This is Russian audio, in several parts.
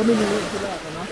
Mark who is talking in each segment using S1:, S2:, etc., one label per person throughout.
S1: ก็ไม่รู้ที่แรกนะ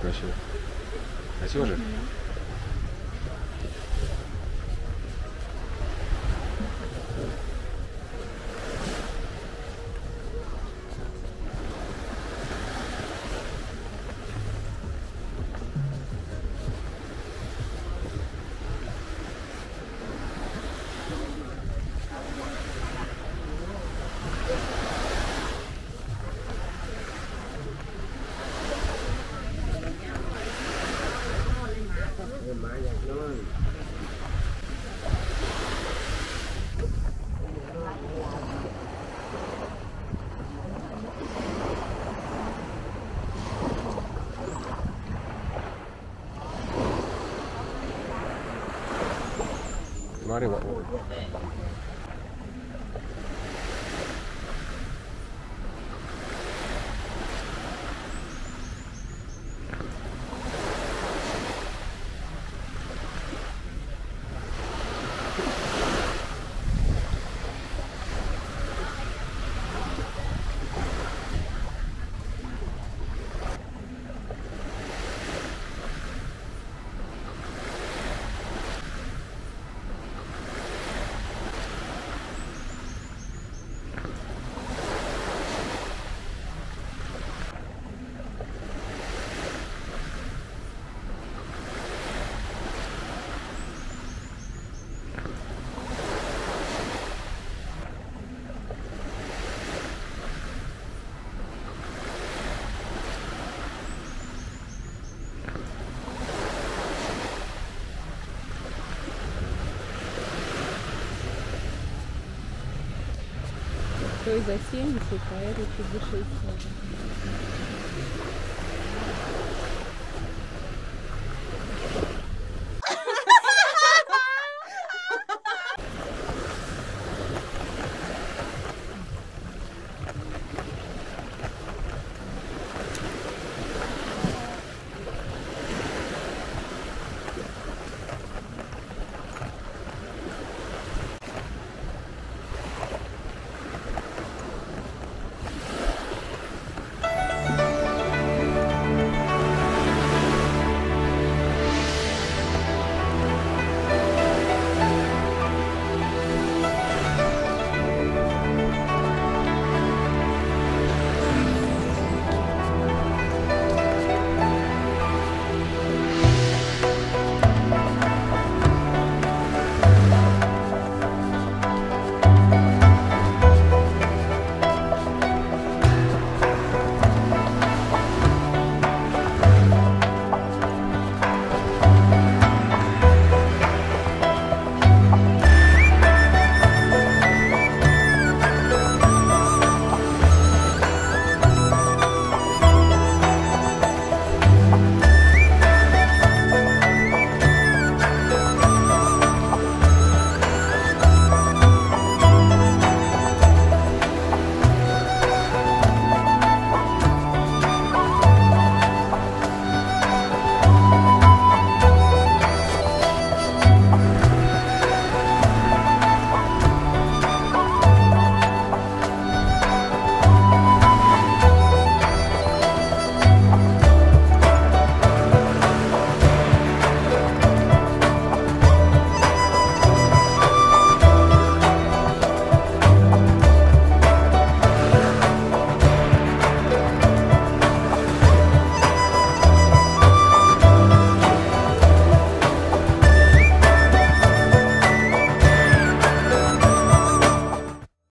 S2: красиво. Красиво же? なれば。Вот.
S1: Той за 70, а этот за 60.